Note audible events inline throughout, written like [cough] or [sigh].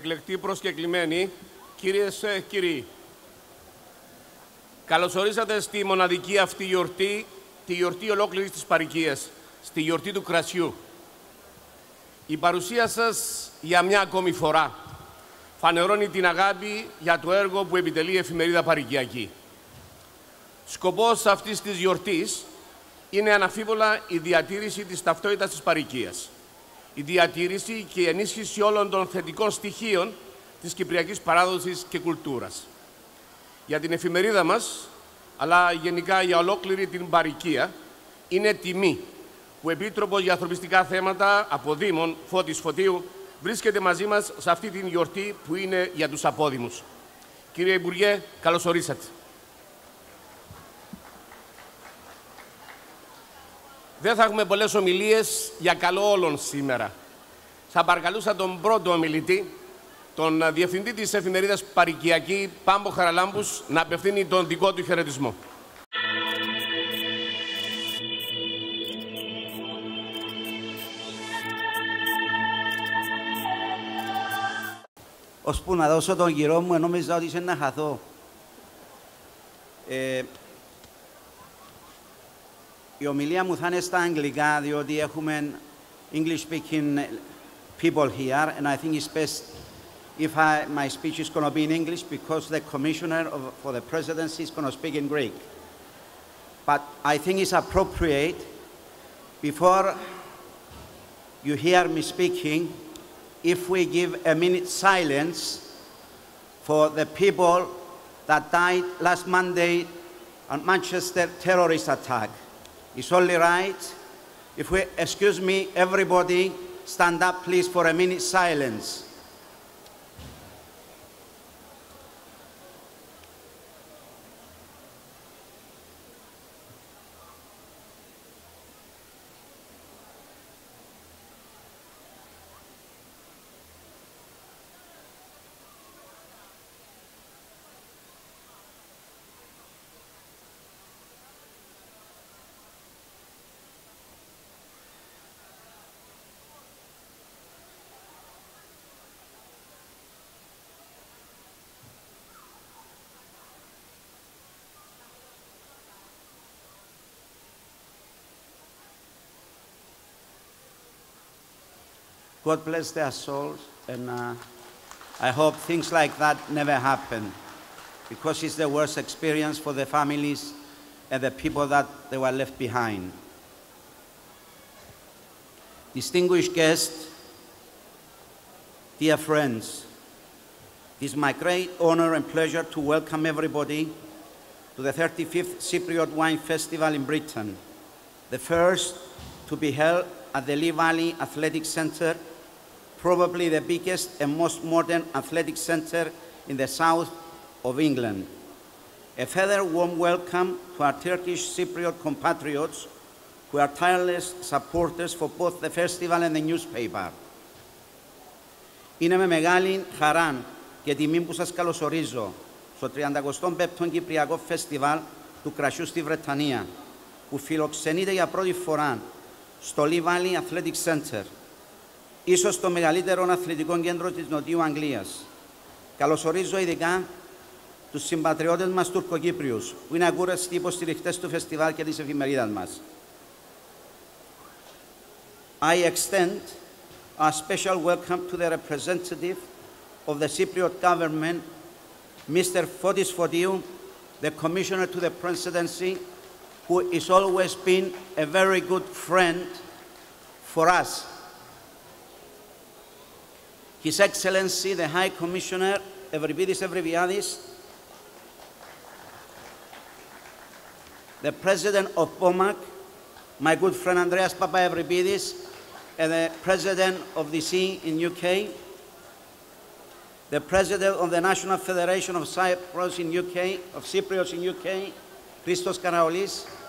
εκλεκτοί προσκεκλημένοι, κυρίες και κύριοι, καλωσορίσατε στη μοναδική αυτή γιορτή, τη γιορτή ολόκληρης της παρικίας, στη γιορτή του κρασιού. Η παρουσία σας για μια ακόμη φορά φανερώνει την αγάπη για το έργο που επιτελεί η εφημερίδα Παρικιακή. Σκοπός αυτής της γιορτής είναι αναφίβολα η διατήρηση της ταυτότητας της παρικίας. Η διατήρηση και η ενίσχυση όλων των θετικών στοιχείων της κυπριακής παράδοσης και κουλτούρας. Για την εφημερίδα μας, αλλά γενικά για ολόκληρη την παρικία, είναι τιμή που ο Επίτροπος για Ανθρωπιστικά Θέματα από Δήμων Φώτης Φωτίου βρίσκεται μαζί μας σε αυτή την γιορτή που είναι για τους απόδημους. Κύριε Υπουργέ, καλώς ορίσατε. Δεν θα έχουμε πολλές ομιλίες για καλό όλων σήμερα. Θα παρακαλούσα τον πρώτο ομιλητή, τον Διευθυντή της Εφημερίδας Παρικιακή, Πάμπο Χαραλάμπους, να απευθύνει τον δικό του χαιρετισμό. ώσπου να δώσω τον γυρό μου, νόμιζα ότι είσαι να χαθώ. Ε, η ομιλία μου θα είναι στα αγγλικά, διότι έχουμε English-speaking people here, and I think it's best if I, my speech is going to be in English because the commissioner of, for the presidency is going to speak in Greek. But I think it's appropriate, before you hear me speaking, if we give a minute silence for the people that died last Monday on Manchester terrorist attack. It's only right. If we, excuse me, everybody stand up please for a minute silence. God bless their souls, and uh, I hope things like that never happen because it's the worst experience for the families and the people that they were left behind. Distinguished guests, dear friends, it is my great honor and pleasure to welcome everybody to the 35th Cypriot Wine Festival in Britain, the first to be held at the Lee Valley Athletic Center probably the biggest and most modern athletic center in the south of England. A further warm welcome to our Turkish Cypriot compatriots who are tireless supporters for both the festival and the newspaper. Είναι με μεγάλη χαρά και τιμή που σας καλωσορίζω στο 35ο Κυπριακό Φεστιβάλ του Κρασιού στη Βρετανία, που φιλοξενείται για πρώτη φορά στο Lee Valley Athletic Center – ίσως το μεγαλύτερο αθλητικό κέντρο της Νοτιού Αγγλίας. Καλωσορίζω ειδικά τους συμπατριώτες μας Τουρκοκύπριους, που είναι ακούραστοι υποστηριχτές του φεστιβάλ και της εφημερίδας μας. I extend a special welcome to the representative of the Cypriot government, Mr. Fotis Fotiou, the Commissioner to the Presidency, who has always been a very good friend for us. His Excellency, the High Commissioner, Evripidis Evriviadis, the President of POMAC, my good friend Andreas Papa and the President of the C in UK, the President of the National Federation of Cyprus in UK, of Cypriots in UK, Christos Karaolis.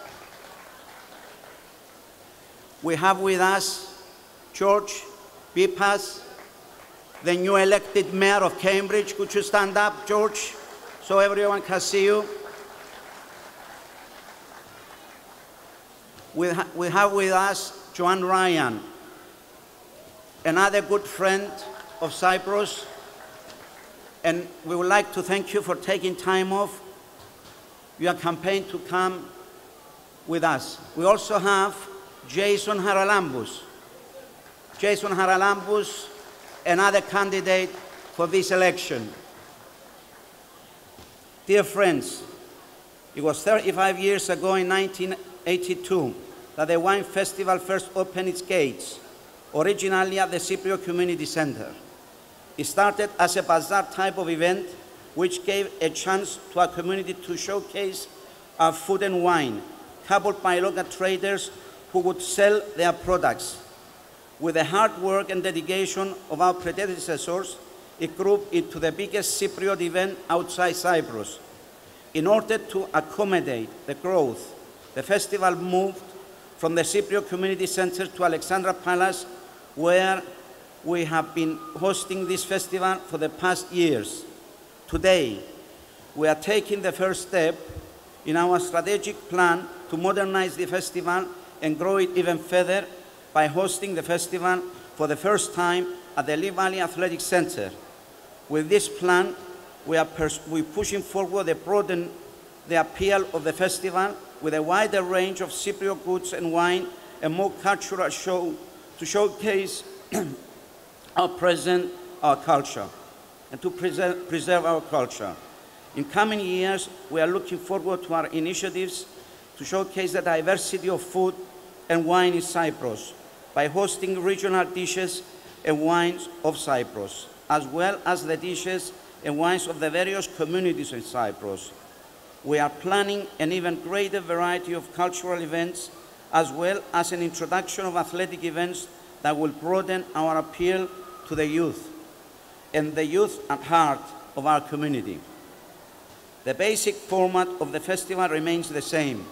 We have with us George Pipas, the new elected mayor of Cambridge. Could you stand up, George, so everyone can see you? We, ha we have with us Joan Ryan, another good friend of Cyprus, And we would like to thank you for taking time off your campaign to come with us. We also have Jason Haralambous. Jason Haralambous, another candidate for this election. Dear friends, it was 35 years ago in 1982 that the Wine Festival first opened its gates, originally at the Cypriot Community Center. It started as a bazaar type of event which gave a chance to our community to showcase our food and wine, coupled by local traders who would sell their products. With the hard work and dedication of our predecessors, it grew into the biggest Cypriot event outside Cyprus. In order to accommodate the growth, the festival moved from the Cypriot Community Center to Alexandra Palace, where we have been hosting this festival for the past years. Today, we are taking the first step in our strategic plan to modernize the festival and grow it even further by hosting the festival for the first time at the Lee Valley Athletic Center. With this plan, we are we pushing forward to broaden the appeal of the festival with a wider range of Cypriot goods and wine and more cultural show to showcase [clears throat] our present, our culture, and to preserve, preserve our culture. In coming years, we are looking forward to our initiatives to showcase the diversity of food and wine in Cyprus by hosting regional dishes and wines of Cyprus, as well as the dishes and wines of the various communities in Cyprus. We are planning an even greater variety of cultural events, as well as an introduction of athletic events that will broaden our appeal to the youth and the youth at heart of our community. The basic format of the festival remains the same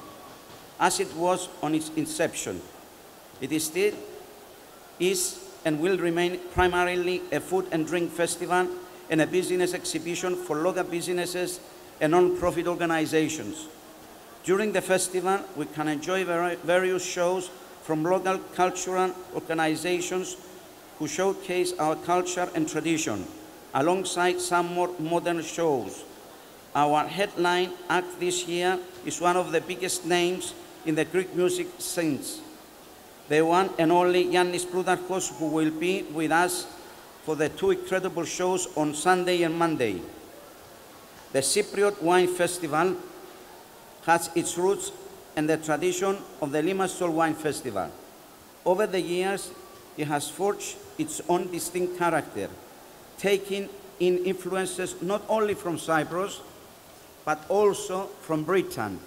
as it was on its inception. It is still is and will remain primarily a food and drink festival and a business exhibition for local businesses and non-profit organizations. During the festival, we can enjoy various shows from local cultural organizations who showcase our culture and tradition, alongside some more modern shows. Our headline act this year is one of the biggest names in the Greek music scenes, the one and only Yannis Plutarchos, who will be with us for the two incredible shows on Sunday and Monday. The Cypriot Wine Festival has its roots in the tradition of the Limassol Wine Festival. Over the years, it has forged its own distinct character, taking in influences not only from Cyprus, but also from Britain,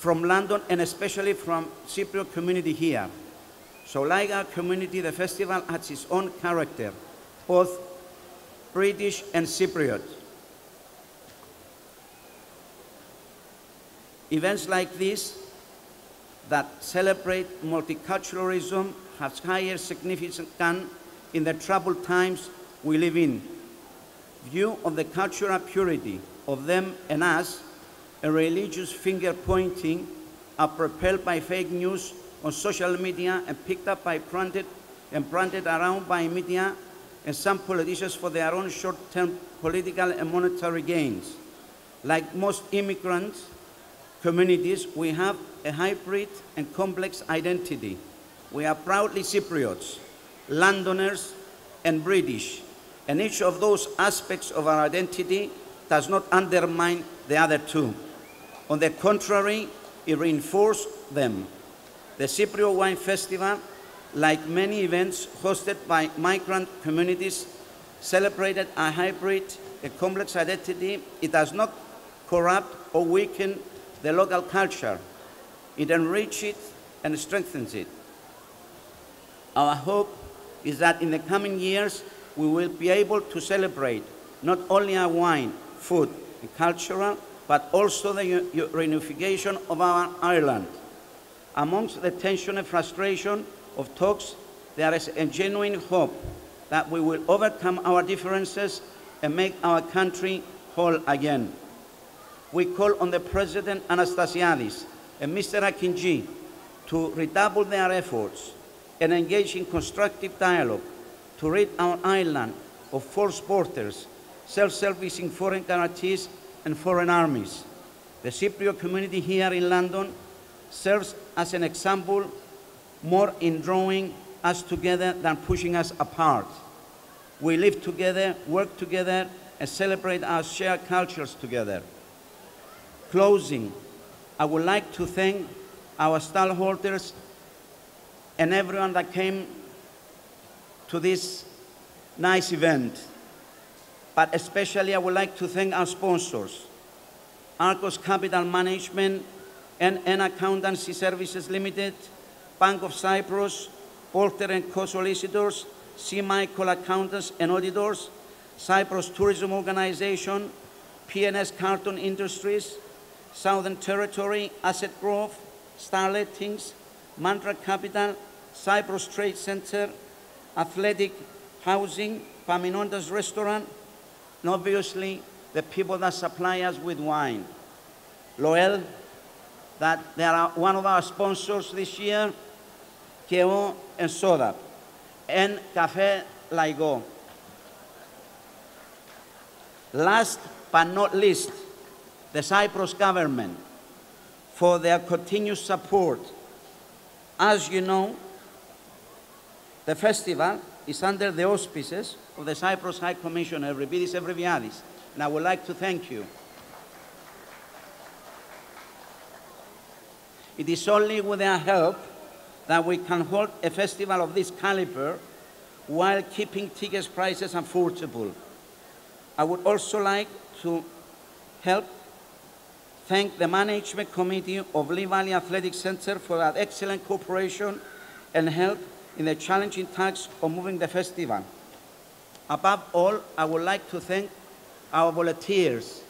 from London, and especially from Cypriot community here. So like our community, the festival has its own character, both British and Cypriot. Events like this that celebrate multiculturalism has higher significance than in the troubled times we live in. View of the cultural purity of them and us and religious finger pointing are propelled by fake news on social media and picked up by branded and branded around by media and some politicians for their own short-term political and monetary gains. Like most immigrant communities, we have a hybrid and complex identity. We are proudly Cypriots, Londoners, and British, and each of those aspects of our identity does not undermine the other two. On the contrary, it reinforces them. The Cypriot Wine Festival, like many events hosted by migrant communities, celebrated a hybrid, a complex identity. It does not corrupt or weaken the local culture. It enriches it and strengthens it. Our hope is that in the coming years, we will be able to celebrate not only our wine, food, and cultural, but also the reunification of our Ireland. Amongst the tension and frustration of talks, there is a genuine hope that we will overcome our differences and make our country whole again. We call on the President Anastasiadis and Mr. Akinji to redouble their efforts and engage in constructive dialogue to rid our island of false borders, self-servicing foreign guarantees and foreign armies. The Cypriot community here in London serves as an example more in drawing us together than pushing us apart. We live together, work together, and celebrate our shared cultures together. Closing, I would like to thank our stallholders and everyone that came to this nice event. But especially, I would like to thank our sponsors, Arcos Capital Management and N Accountancy Services Limited, Bank of Cyprus, Porter & Co Solicitors, C. Michael Accountants and Auditors, Cyprus Tourism Organization, PNS Carton Industries, Southern Territory, Asset Growth, Things, Mantra Capital, Cyprus Trade Center, Athletic Housing, Paminondas Restaurant, and obviously the people that supply us with wine. Loel, that they are one of our sponsors this year, Keo and Soda, and Café Laigo. Last but not least, the Cyprus government for their continued support. As you know, the festival is under the auspices of the Cyprus High Commissioner, Ribidis Evreviadis, and I would like to thank you. It is only with their help that we can hold a festival of this caliber while keeping tickets prices affordable. I would also like to help thank the management committee of Lee Athletic Center for that excellent cooperation and help in the challenging task of moving the festival. Above all, I would like to thank our volunteers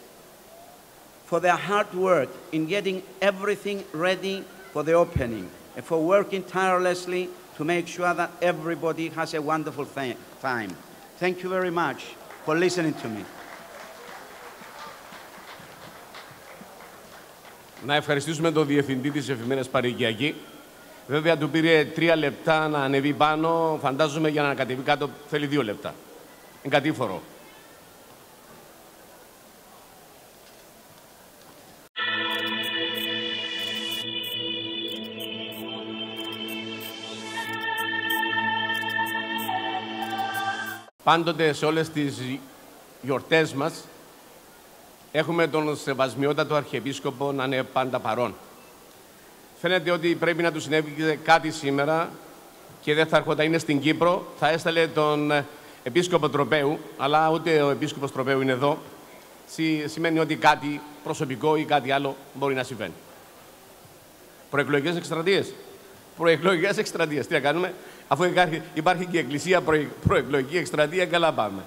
for their hard work in getting everything ready for the opening and for working tirelessly to make sure that everybody has a wonderful th- time. Thank you very much for listening to me. Να ευχαριστήσουμε τον Διευθυντή της Εφημερίδας Παρικιακή. Βέβαια, του πήρε τρία λεπτά να ανεβεί πάνω. Φαντάζομαι για να κατεβεί κάτω θέλει δύο λεπτά. Είναι κατήφορο. Πάντοτε σε όλες τις γιορτές μας έχουμε τον Σεβασμιότατο Αρχιεπίσκοπο να είναι πάντα παρόν. Φαίνεται ότι πρέπει να του συνέβη κάτι σήμερα και δεν θα έρχονταν, είναι στην Κύπρο. Θα έστελε τον ε, Επίσκοπο Τροπέου, αλλά ούτε ο Επίσκοπος Τροπέου είναι εδώ. Σι- Σημαίνει ότι κάτι προσωπικό ή κάτι άλλο μπορεί να συμβαίνει. Προεκλογικές εκστρατείες. Προεκλογικές εκστρατείες. Τι να κάνουμε, αφού υπάρχει, υπάρχει και η Εκκλησία προε, προεκλογική εκστρατεία, καλά πάμε.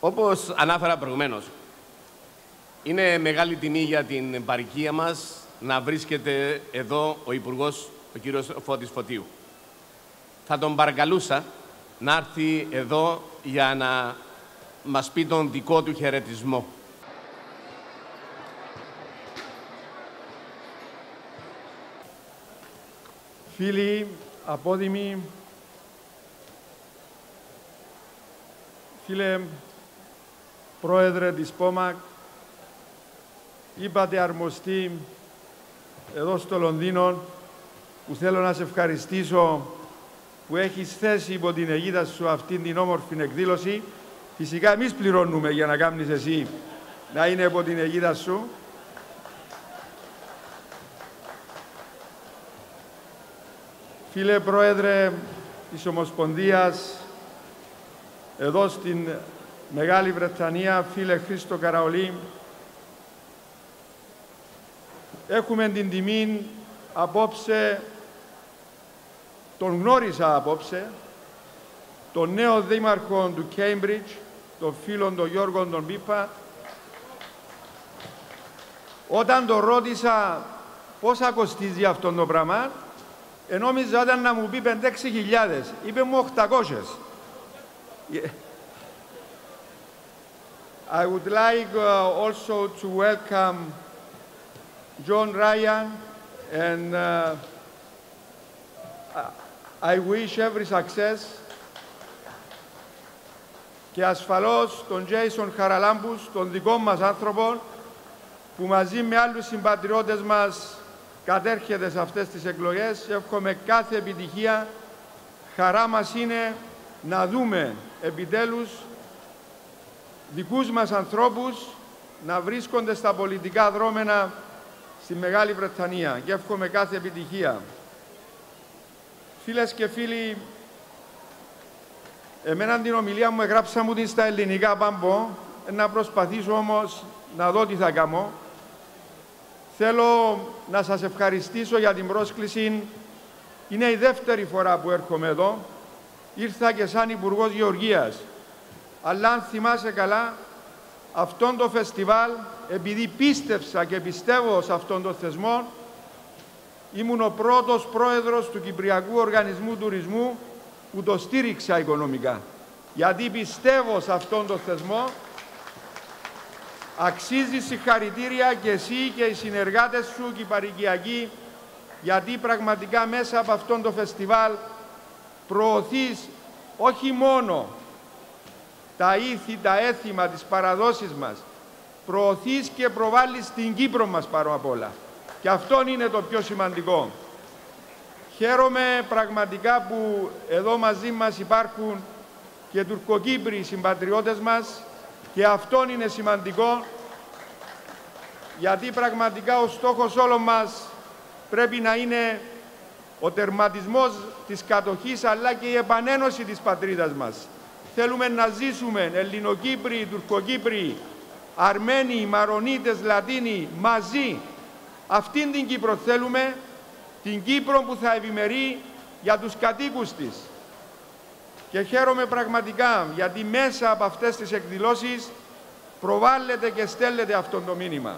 Όπως ανάφερα προηγουμένως, είναι μεγάλη τιμή για την παροικία μας να βρίσκεται εδώ ο Υπουργός, ο κύριος Φώτης Φωτίου. Θα τον παρακαλούσα να έρθει εδώ για να μας πει τον δικό του χαιρετισμό. Φίλοι, απόδημοι, φίλε πρόεδρε της ΠΟΜΑΚ, είπατε αρμοστή εδώ στο Λονδίνο που θέλω να σε ευχαριστήσω που έχεις θέσει υπό την αιγίδα σου αυτήν την όμορφη εκδήλωση. Φυσικά εμείς πληρώνουμε για να κάνεις εσύ να είναι υπό την αιγίδα σου. Φίλε Πρόεδρε της Ομοσπονδίας, εδώ στην Μεγάλη Βρετανία, φίλε Χρήστο Καραολή, έχουμε την τιμή απόψε, τον γνώρισα απόψε, τον νέο δήμαρχο του Cambridge, τον φίλο τον Γιώργο τον Πίπα, όταν τον ρώτησα πόσα κοστίζει αυτό το πράγμα, ενόμιζα ήταν να μου πει 5-6 χιλιάδες. Είπε μου 800. Yeah. I would like uh, also to welcome John Ryan and uh, I wish every success και ασφαλώς τον Τζέισον Χαραλάμπους, τον δικό μας άνθρωπο, που μαζί με άλλους συμπατριώτες μας κατέρχεται σε αυτές τις εκλογές. Εύχομαι κάθε επιτυχία. Χαρά μας είναι να δούμε επιτέλους δικούς μας ανθρώπους να βρίσκονται στα πολιτικά δρόμενα στη Μεγάλη Βρετανία και εύχομαι κάθε επιτυχία. Φίλες και φίλοι, εμένα την ομιλία μου έγραψα μου την στα ελληνικά πάμπο, να προσπαθήσω όμως να δω τι θα κάνω. Θέλω να σας ευχαριστήσω για την πρόσκληση. Είναι η δεύτερη φορά που έρχομαι εδώ. Ήρθα και σαν Υπουργός Γεωργίας. Αλλά αν θυμάσαι καλά, αυτόν το φεστιβάλ, επειδή πίστευσα και πιστεύω σε αυτόν τον θεσμό, ήμουν ο πρώτος πρόεδρος του Κυπριακού Οργανισμού Τουρισμού που το στήριξα οικονομικά. Γιατί πιστεύω σε αυτόν τον θεσμό, αξίζει συγχαρητήρια και εσύ και οι συνεργάτες σου και οι παρικιακοί, γιατί πραγματικά μέσα από αυτόν το φεστιβάλ προωθείς όχι μόνο τα ήθη, τα έθιμα, τις παραδόσεις μας. Προωθείς και προβάλλεις την Κύπρο μας πάνω απ' όλα. Και αυτό είναι το πιο σημαντικό. Χαίρομαι πραγματικά που εδώ μαζί μας υπάρχουν και τουρκοκύπροι συμπατριώτες μας και αυτό είναι σημαντικό γιατί πραγματικά ο στόχος όλων μας πρέπει να είναι ο τερματισμός της κατοχής αλλά και η επανένωση της πατρίδας μας. Θέλουμε να ζήσουμε Ελληνοκύπροι, Τουρκοκύπροι, Αρμένοι, Μαρονίτες, Λατίνοι μαζί. Αυτήν την Κύπρο θέλουμε, την Κύπρο που θα ευημερεί για τους κατοίκους της. Και χαίρομαι πραγματικά γιατί μέσα από αυτές τις εκδηλώσεις προβάλλεται και στέλνεται αυτό το μήνυμα.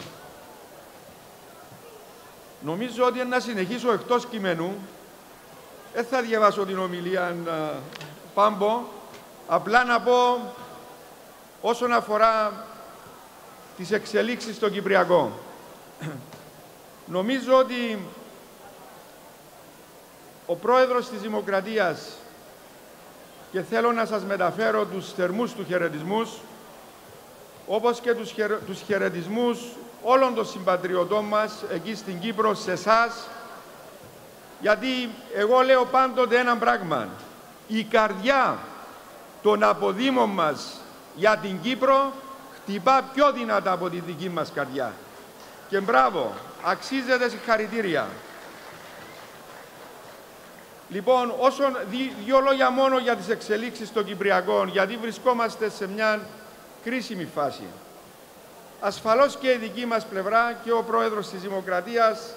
Νομίζω ότι να συνεχίσω εκτός κειμένου, δεν θα διαβάσω την ομιλία πάμπο, Απλά να πω όσον αφορά τις εξελίξεις στο Κυπριακό. Νομίζω ότι ο πρόεδρος της Δημοκρατίας και θέλω να σας μεταφέρω τους θερμούς του χαιρετισμούς όπως και τους, χαιρε... τους χαιρετισμούς όλων των συμπατριωτών μας εκεί στην Κύπρο, σε εσάς, γιατί εγώ λέω πάντοτε ένα πράγμα. Η καρδιά των αποδήμων μας για την Κύπρο χτυπά πιο δυνατά από τη δική μας καρδιά. Και μπράβο, αξίζεται συγχαρητήρια. Λοιπόν, όσον δύο λόγια μόνο για τις εξελίξεις των Κυπριακών, γιατί βρισκόμαστε σε μια κρίσιμη φάση. Ασφαλώς και η δική μας πλευρά και ο Πρόεδρος της Δημοκρατίας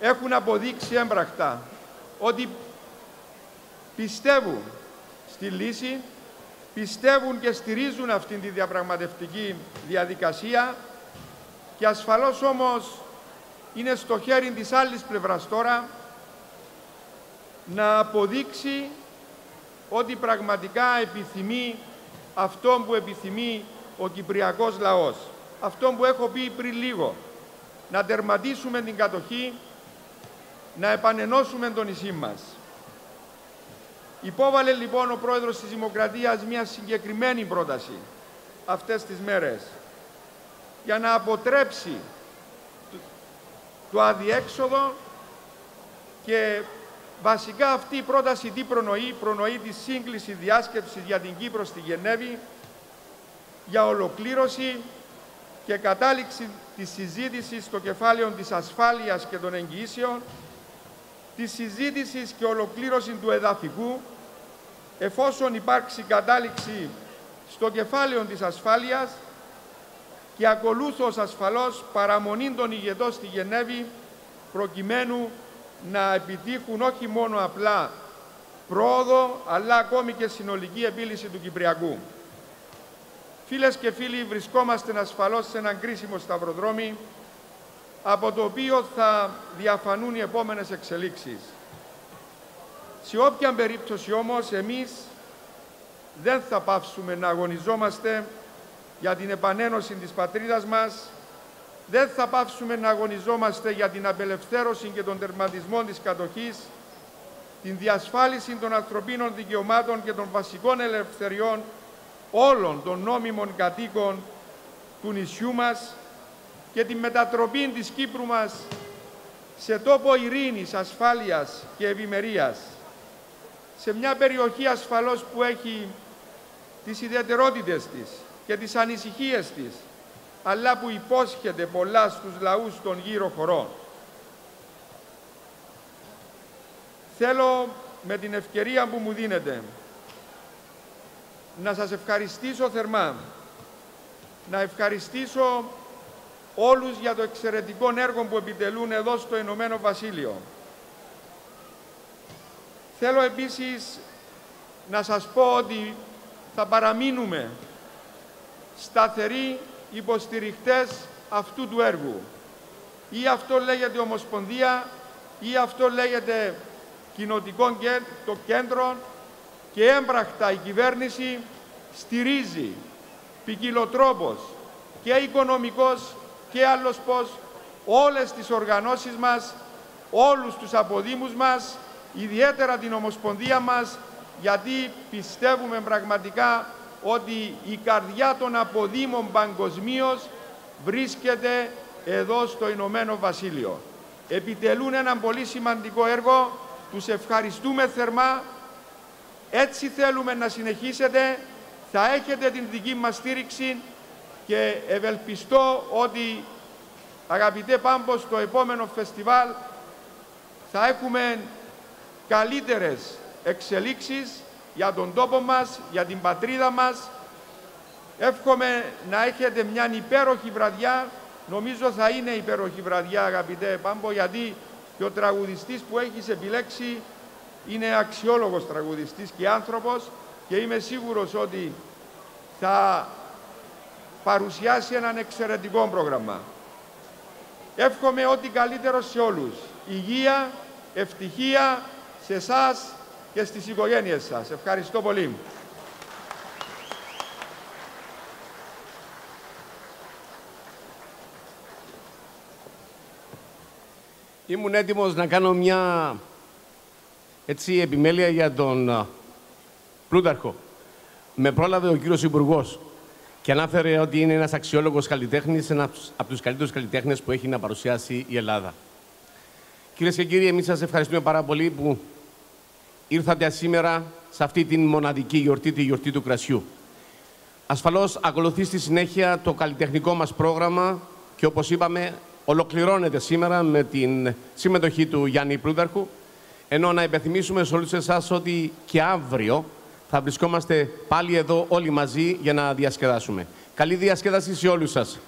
έχουν αποδείξει έμπρακτα ότι πιστεύουν στη λύση, πιστεύουν και στηρίζουν αυτήν τη διαπραγματευτική διαδικασία και ασφαλώς όμως είναι στο χέρι της άλλης πλευράς τώρα να αποδείξει ότι πραγματικά επιθυμεί αυτό που επιθυμεί ο Κυπριακός λαός. Αυτό που έχω πει πριν λίγο. Να τερματίσουμε την κατοχή, να επανενώσουμε το νησί μας. Υπόβαλε λοιπόν ο πρόεδρος της Δημοκρατίας μια συγκεκριμένη πρόταση αυτές τις μέρες. Για να αποτρέψει το αδιέξοδο και βασικά αυτή η πρόταση τι προνοεί, προνοεί τη σύγκληση διάσκεψης για την Κύπρο στη Γενέβη για ολοκλήρωση και κατάληξη της συζήτησης στο κεφάλαιο της ασφάλειας και των εγγυήσεων τη συζήτηση και ολοκλήρωση του εδαφικού, εφόσον υπάρξει κατάληξη στο κεφάλαιο της ασφάλειας και ακολούθως ασφαλώς παραμονή των ηγετών στη Γενέβη προκειμένου να επιτύχουν όχι μόνο απλά πρόοδο, αλλά ακόμη και συνολική επίλυση του Κυπριακού. Φίλες και φίλοι, βρισκόμαστε ασφαλώς σε έναν κρίσιμο σταυροδρόμι από το οποίο θα διαφανούν οι επόμενες εξελίξεις. Σε όποια περίπτωση όμως εμείς δεν θα πάψουμε να αγωνιζόμαστε για την επανένωση της πατρίδας μας, δεν θα πάψουμε να αγωνιζόμαστε για την απελευθέρωση και τον τερματισμό της κατοχής, την διασφάλιση των ανθρωπίνων δικαιωμάτων και των βασικών ελευθεριών όλων των νόμιμων κατοίκων του νησιού μας και τη μετατροπή της Κύπρου μας σε τόπο ειρήνης, ασφάλειας και ευημερίας, σε μια περιοχή ασφαλώς που έχει τις ιδιαιτερότητες της και τις ανησυχίες της, αλλά που υπόσχεται πολλά στους λαούς των γύρω χωρών. Θέλω με την ευκαιρία που μου δίνετε να σας ευχαριστήσω θερμά, να ευχαριστήσω όλους για το εξαιρετικό έργο που επιτελούν εδώ στο Ηνωμένο Βασίλειο. Θέλω επίσης να σας πω ότι θα παραμείνουμε σταθεροί υποστηριχτές αυτού του έργου. Ή αυτό λέγεται Ομοσπονδία, ή αυτό λέγεται Κοινοτικό το Κέντρο και έμπραχτα η κυβέρνηση στηρίζει ποικιλοτρόπως και οικονομικός και άλλος πως όλες τις οργανώσεις μας, όλους τους αποδήμους μας, ιδιαίτερα την Ομοσπονδία μας, γιατί πιστεύουμε πραγματικά ότι η καρδιά των αποδήμων παγκοσμίως βρίσκεται εδώ στο Ηνωμένο Βασίλειο. Επιτελούν ένα πολύ σημαντικό έργο, τους ευχαριστούμε θερμά, έτσι θέλουμε να συνεχίσετε, θα έχετε την δική μας στήριξη και ευελπιστώ ότι αγαπητέ Πάμπος στο επόμενο φεστιβάλ θα έχουμε καλύτερες εξελίξεις για τον τόπο μας, για την πατρίδα μας. Εύχομαι να έχετε μια υπέροχη βραδιά. Νομίζω θα είναι υπέροχη βραδιά αγαπητέ Πάμπο γιατί και ο τραγουδιστής που έχεις επιλέξει είναι αξιόλογος τραγουδιστής και άνθρωπος και είμαι σίγουρος ότι θα παρουσιάσει έναν εξαιρετικό πρόγραμμα. Εύχομαι ό,τι καλύτερο σε όλους. Υγεία, ευτυχία σε εσάς και στις οικογένειες σας. Ευχαριστώ πολύ. Ήμουν έτοιμος να κάνω μια έτσι, επιμέλεια για τον Πλούταρχο. Με πρόλαβε ο κύριος Υπουργός και ανάφερε ότι είναι ένας αξιόλογος καλλιτέχνης, ένας από τους καλύτερους καλλιτέχνες που έχει να παρουσιάσει η Ελλάδα. Κυρίες και κύριοι, εμείς σας ευχαριστούμε πάρα πολύ που ήρθατε σήμερα σε αυτή την μοναδική γιορτή, τη γιορτή του κρασιού. Ασφαλώς ακολουθεί στη συνέχεια το καλλιτεχνικό μας πρόγραμμα και όπως είπαμε ολοκληρώνεται σήμερα με την συμμετοχή του Γιάννη Πλούταρχου ενώ να υπενθυμίσουμε σε όλους εσάς ότι και αύριο θα βρισκόμαστε πάλι εδώ όλοι μαζί για να διασκεδάσουμε. Καλή διασκέδαση σε όλους σας.